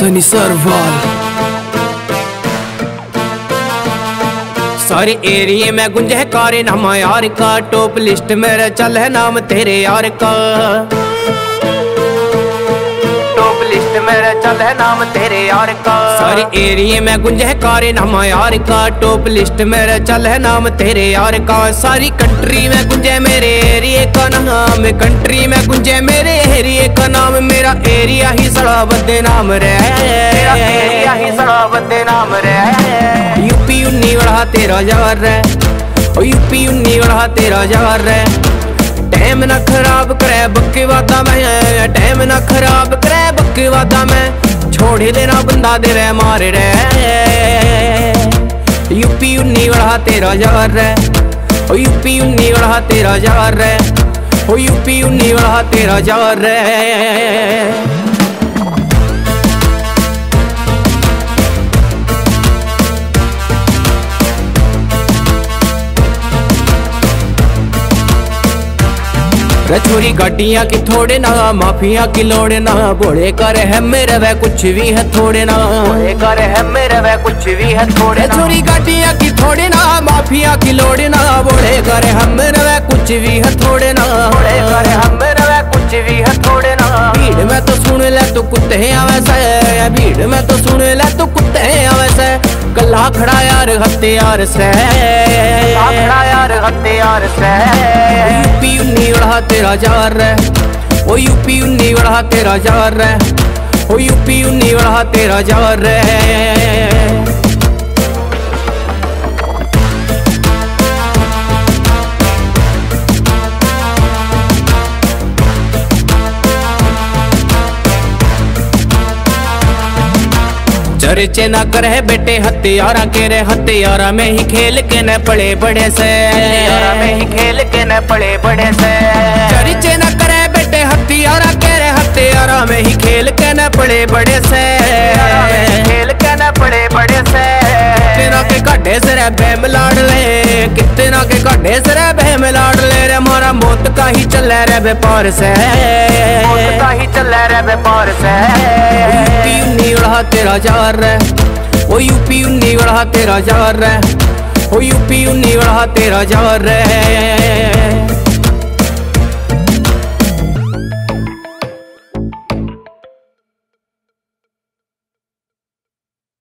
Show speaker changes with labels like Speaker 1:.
Speaker 1: सनी सरवाल सारे एरिए में गुंजे कारे नाम, यार का टॉप लिस्ट मेरा चल है नाम तेरे यार का। टॉप मेरे चल है नाम तेरे यार का। सारे एरिए में गुंजे कारे नाम यार का। टॉप लिस्ट मेरे चल है नाम तेरे यार का। सारी कंट्री में गुंजे मेरे एरिए का नाम। कंट्री में गुंजे मेरे एरिए का नाम। मेरा एरिया ही सड़ा बदे नाम रे। मेरा एरिया ही सड़ा बदे नाम रे। यूपी उन्नी बढ़ा तेरा जार रे। यूपी उन्नी बढ़ा तेरा जार रे। टाइम ना खराब करे बक्के वादा मैं टाइम ना खराब करे बक्के वादा मैं छोड़े देना बंदा दे रे मारे रे यूपी उन्नी बढ़ा तेरा जार रे ओ यूपी उन्नी बढ़ा तेरा जार रे ओ यूपी उन्नी बढ़ा तेरा जार रे रे छोरी गाडियाँ की थोड़े ना माफिया की लोड़े ना बोले कर है मेरे वे कुछ भी है थोड़े ना। बोले कर है मेरे वे कुछ भी है थोड़े छोरी गाडियाँ की थोड़े ना माफिया की लोड़े ना बोले कर है मेरे वे कुछ भी है थोड़े ना। बोले कर है मेरे वे कुछ भी है थोड़े ना। भीड़ में तो सुन ले तू कुत्ते वैसे भीड़ में तो सुन ले तू कुत्ते वैसे। गला खड़ा यार हत्यार से। खड़ा यार हत्यार से यूपी उन्नी बढ़ा तेरा जार रे ओ यूपी उन्नी बढ़ा तेरा जार रे ओ यूपी उन्नी बढ़ा तेरा जार रे चर्चे ना है बेटे हथियारा के रे हत्यारा में ही खेल के न पड़े बड़े से। में ही खेल के न पड़े बड़े से। चर्चे ना करे बेटे हथियारा के रे हत्यारा में ही खेल के न पड़े बड़े से। बहम लाड़ ले रे मारा मौत का ही चल रे व्यापार से। मौत का ही चल रे व्यापार से। यूपी उन्नी बढ़ा तेरा जा रे ओ यूपी उन्नी बढ़ा तेरा जार रे ओ यूपी उन्नी बढ़ा तेरा जार रे